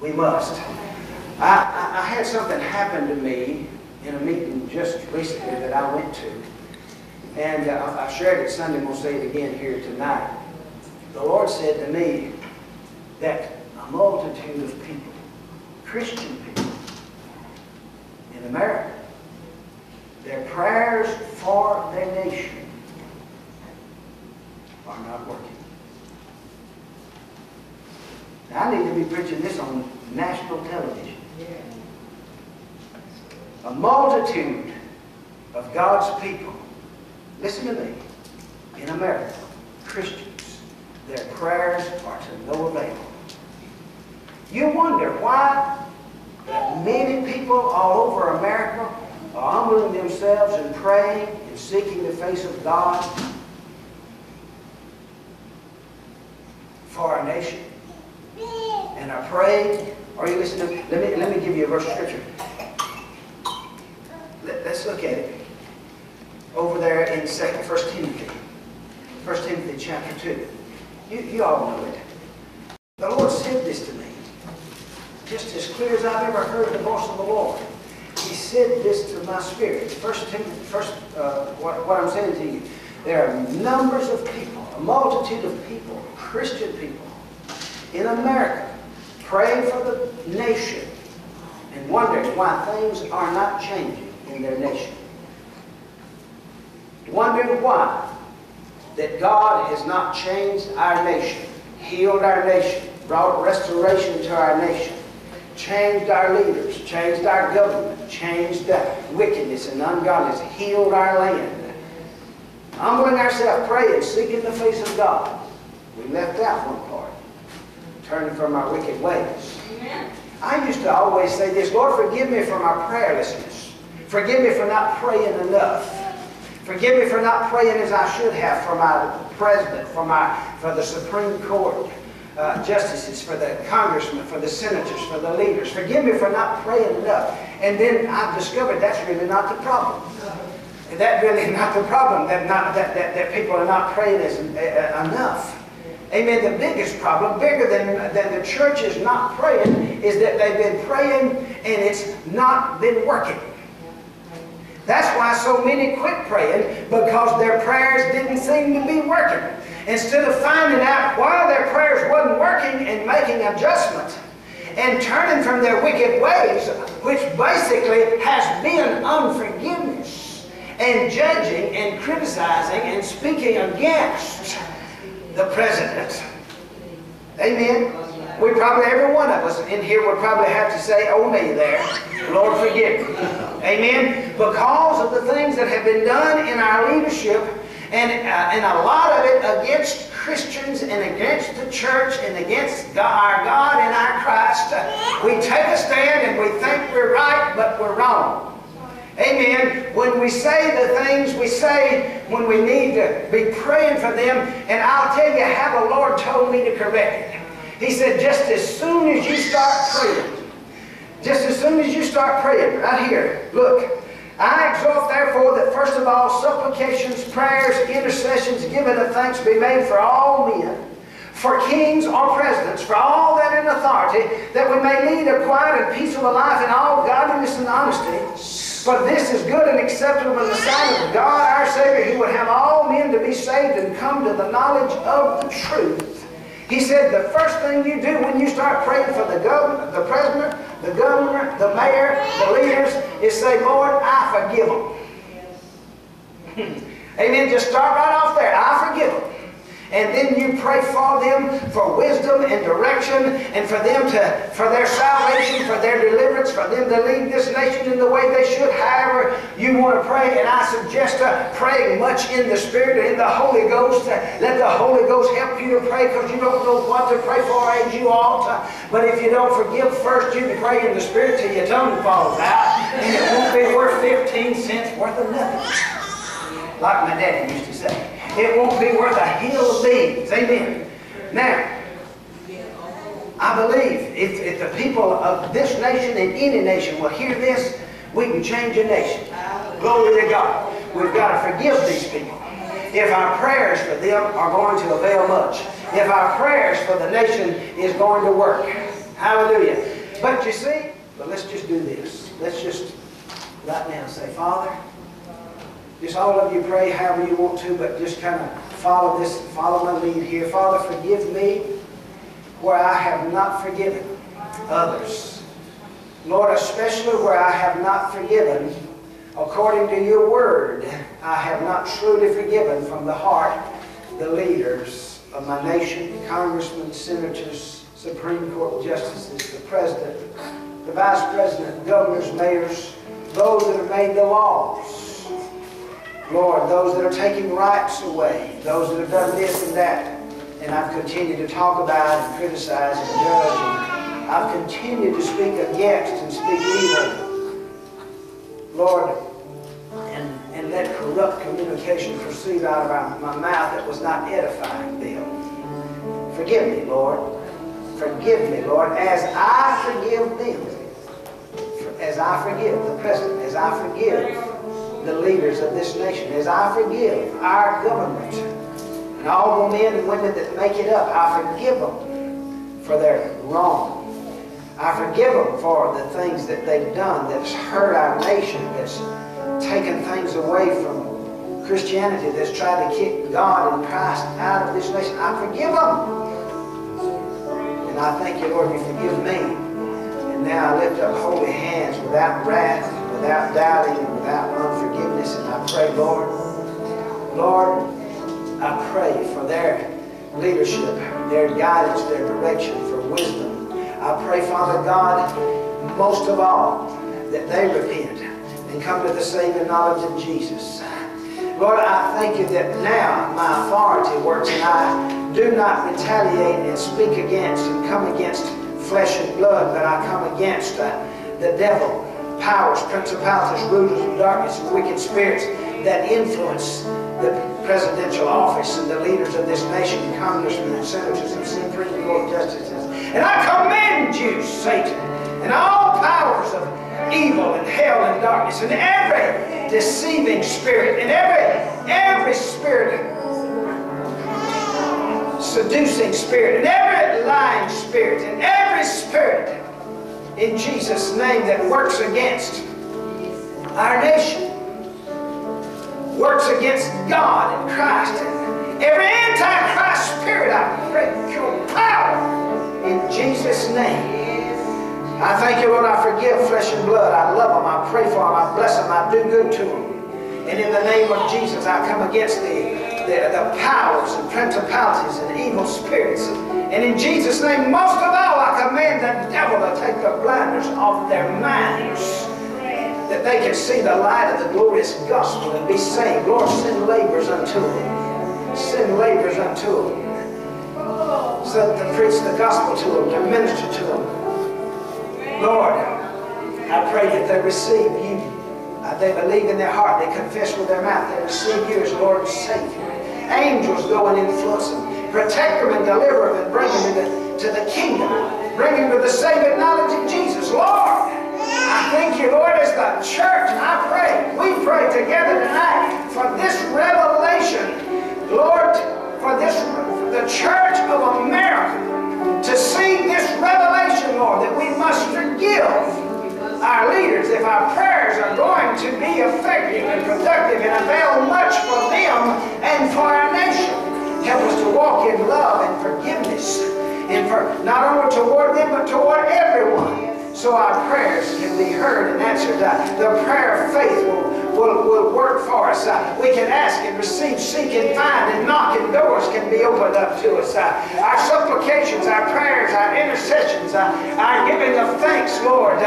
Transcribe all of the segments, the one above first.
We must. I, I, I had something happen to me in a meeting just recently that I went to. And uh, I shared it Sunday, we'll say it again here tonight. The Lord said to me that a multitude of people, Christian people in America, their prayers for their nation are not working. I need to be preaching this on national television. A multitude of God's people, listen to me, in America, Christians, their prayers are to no avail. You wonder why many people all over America are humbling themselves and praying and seeking the face of God for our nation and are praying. Are you listening? Let me, let me give you a verse of scripture. Let, us look at it. Over there in 2nd, 1 Timothy. 1 Timothy chapter 2. You, you all know it. The Lord said this to me. Just as clear as I've ever heard the voice of the Lord. He said this to my spirit. First Timothy, first, uh, what, what I'm saying to you. There are numbers of people, a multitude of people, Christian people, in America praying for the nation and wondering why things are not changing in their nation. Wondering why that God has not changed our nation, healed our nation, brought restoration to our nation, changed our leaders, changed our government, changed the wickedness and ungodliness, healed our land. Humbling ourselves, praying, seeking the face of God. We left out one part turning from our wicked ways. Amen. I used to always say this, Lord, forgive me for my prayerlessness. Forgive me for not praying enough. Forgive me for not praying as I should have for my president, for, my, for the Supreme Court uh, justices, for the congressmen, for the senators, for the leaders. Forgive me for not praying enough. And then I've discovered that's really not the problem. That really not the problem, that, not, that, that, that people are not praying as, uh, enough. Amen. The biggest problem, bigger than, than the church is not praying, is that they've been praying and it's not been working. That's why so many quit praying, because their prayers didn't seem to be working. Instead of finding out why their prayers wasn't working and making adjustment and turning from their wicked ways, which basically has been unforgiveness and judging and criticizing and speaking against the president. Amen. We probably, every one of us in here would probably have to say, oh me there. Lord forgive me. Amen. Because of the things that have been done in our leadership and, uh, and a lot of it against Christians and against the church and against God, our God and our Christ. We take a stand and we think we're right, but we're wrong. Amen. When we say the things we say when we need to be praying for them, and I'll tell you how the Lord told me to correct it. He said, just as soon as you start praying, just as soon as you start praying, right here, look, I exhort therefore that first of all supplications, prayers, intercessions, given of thanks be made for all men, for kings or presidents, for all that in authority, that we may lead a quiet and peaceful life in all godliness and honesty. For this is good and acceptable in the sight of God our Savior, who would have all men to be saved and come to the knowledge of the truth. He said the first thing you do when you start praying for the governor, the president, the governor, the mayor, the leaders, is say, Lord, I forgive them. Amen. Just start right off there. I forgive them. And then you pray for them for wisdom and direction and for them to, for their salvation, for their deliverance, for them to lead this nation in the way they should. However you want to pray, and I suggest uh, praying much in the Spirit and in the Holy Ghost. Uh, let the Holy Ghost help you to pray because you don't know what to pray for as you ought. Uh, but if you don't forgive first, you can pray in the Spirit till your tongue falls out. And it won't be worth 15 cents worth of nothing. Like my daddy used to say. It won't be worth a hill of beans. Amen. Now, I believe if, if the people of this nation and any nation will hear this, we can change a nation. Glory to God. We've got to forgive these people. If our prayers for them are going to avail much. If our prayers for the nation is going to work. Hallelujah. But you see, let's just do this. Let's just right now say, Father, just all of you pray however you want to, but just kind of follow this, follow my lead here. Father, forgive me where I have not forgiven others. Lord, especially where I have not forgiven according to your word, I have not truly forgiven from the heart the leaders of my nation, congressmen, senators, Supreme Court justices, the president, the vice president, governors, mayors, those that have made the laws. Lord, those that are taking rights away, those that have done this and that. And I've continued to talk about and criticize and judge. And I've continued to speak against and speak evil. Lord, and, and let corrupt communication proceed out of our, my mouth that was not edifying them. Forgive me, Lord. Forgive me, Lord, as I forgive them. As I forgive the president, as I forgive the leaders of this nation, as I forgive our government, and all the men and women that make it up, I forgive them for their wrong. I forgive them for the things that they've done that's hurt our nation, that's taken things away from Christianity, that's tried to kick God and Christ out of this nation. I forgive them. And I thank you, Lord, you forgive me. And now I lift up holy hands without wrath, without doubting, and without unforgiveness. And I pray, Lord, Lord, I pray for their leadership, their guidance, their direction, for wisdom. I pray, Father God, most of all, that they repent and come to the saving knowledge of Jesus. Lord, I thank you that now my authority works and I do not retaliate and speak against and come against flesh and blood, but I come against uh, the devil, powers, principalities, rulers of darkness, and wicked spirits that influence the presidential office and the leaders of this nation, congressmen and senators and Supreme Court justices. And I commend you, Satan, and all powers of evil and hell and darkness and every deceiving spirit and every every spirit seducing spirit and every lying spirit and every spirit in Jesus name that works against our nation works against God and Christ and every antichrist spirit I break your power in Jesus name I thank you, Lord, I forgive flesh and blood. I love them. I pray for them. I bless them. I do good to them. And in the name of Jesus, I come against the, the, the powers and principalities and evil spirits. And in Jesus' name, most of all, I command the devil to take the blinders off their minds that they can see the light of the glorious gospel and be saved. Lord, send laborers unto them. Send laborers unto them. So that to preach the gospel to them, to minister to them. Lord, I pray that they receive you. Uh, they believe in their heart. They confess with their mouth. They receive you as Lord and Savior. Angels go and influence them. Protect them and deliver them and bring them into, to the kingdom. Bring them to the saving knowledge of Jesus. Lord, I thank you, Lord, as the church. I pray, we pray together tonight for this revelation. Lord, for this, for the church of America to see this revelation, Lord, that we must forgive our leaders if our prayers are going to be effective and productive and and for not only toward them but toward everyone so our prayers can be heard and answered. Uh, the prayer of faith will, will, will work for us. Uh, we can ask and receive, seek and find, and knock, and doors can be opened up to us. Uh, our supplications, our prayers, our intercessions, our giving of thanks, Lord,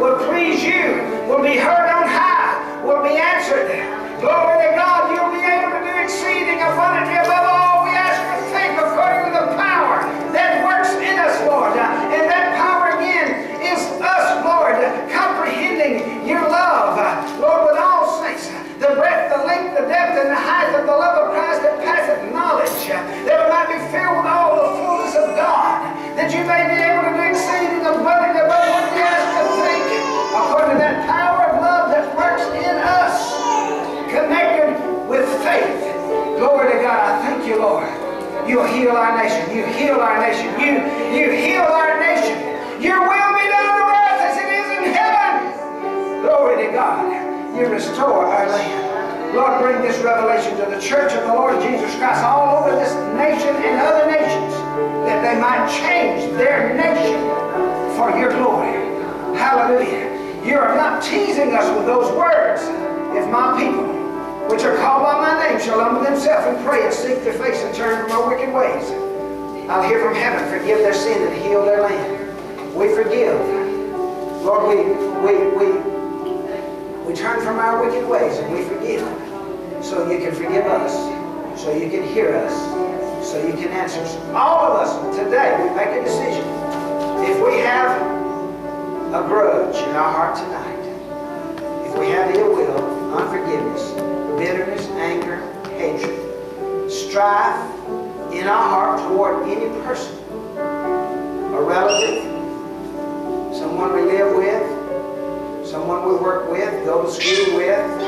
will please you, will be heard on high, will be answered. Glory to God, heal our nation. You heal our nation. You, you heal our nation. Your will be done on earth as it is in heaven. Glory to God. You restore our land. Lord, bring this revelation to the church of the Lord Jesus Christ all over this nation and other nations that they might change their nation for your glory. Hallelujah. You are not teasing us with those words. If my people which are called by my name, shall humble themselves and pray and seek their face and turn from their wicked ways, I'll hear from heaven, forgive their sin and heal their land. We forgive. Lord, we, we, we, we turn from our wicked ways and we forgive. So you can forgive us. So you can hear us. So you can answer us. All of us today, we make a decision. If we have a grudge in our heart tonight, if we have ill will, unforgiveness, bitterness, anger, hatred, strife in our heart toward any person, a relative, someone we live with, someone we work with, go to school with,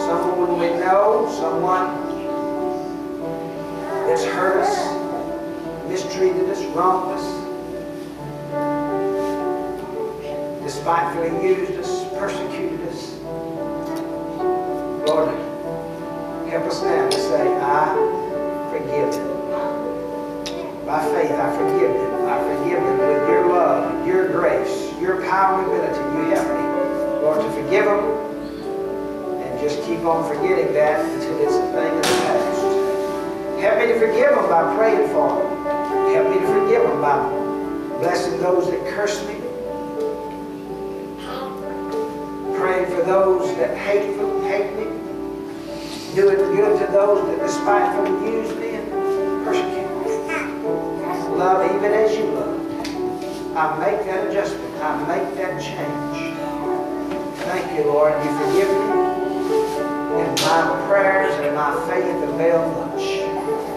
someone we know, someone that's hurt us, mistreated us, wronged us, despitefully used us, persecuted us. Lord, help us now to say, I forgive them. By faith, I forgive them. I forgive them with your love, your grace, your power and ability. You help me, Lord, to forgive them and just keep on forgetting that until it's a thing of the past. Help me to forgive them by praying for them. Help me to forgive them by blessing those that curse me, for those that hate, hate me, Do it good to those that despitefully use me and persecute me. Love even as you love. I make that adjustment. I make that change. Thank you, Lord. You forgive me. And my prayers and my faith avail much.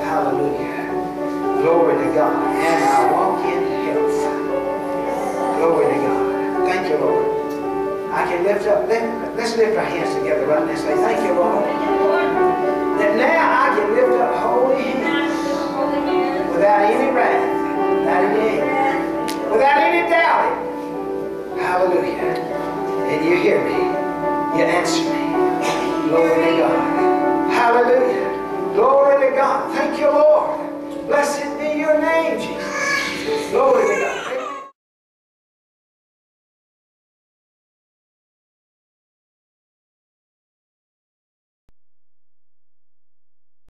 Hallelujah. Glory to God. And I walk in health. Glory to God. Thank you, Lord. I can lift up, let, let's lift our hands together right now and say, thank you, Lord. That now I can lift up holy hands without any wrath, without any anger, without any doubting. Hallelujah. And you hear me. You answer me. Glory to God. Hallelujah. Glory to God. Thank you, Lord. Blessed be your name, Jesus. Glory to God.